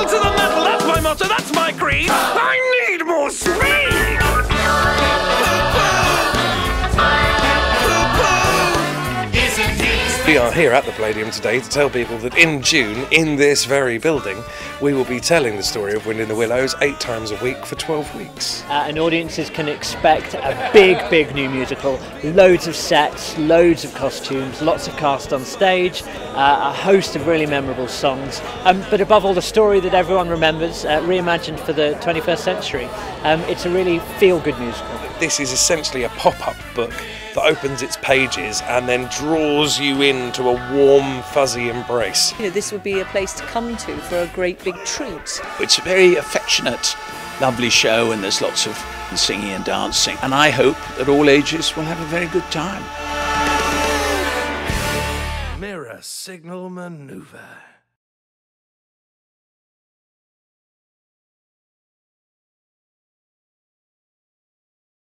Pedal to the metal, that's my motto, that's my creed. We are here at the Palladium today to tell people that in June, in this very building, we will be telling the story of Wind in the Willows eight times a week for 12 weeks. Uh, and audiences can expect a big, big new musical. Loads of sets, loads of costumes, lots of cast on stage, uh, a host of really memorable songs, um, but above all, the story that everyone remembers, uh, reimagined for the 21st century. Um, it's a really feel good musical. This is essentially a pop up book that opens its pages and then draws you into a warm, fuzzy embrace. You know, this would be a place to come to for a great big treat. It's a very affectionate, lovely show, and there's lots of singing and dancing. And I hope that all ages will have a very good time. Mirror Signal Maneuver.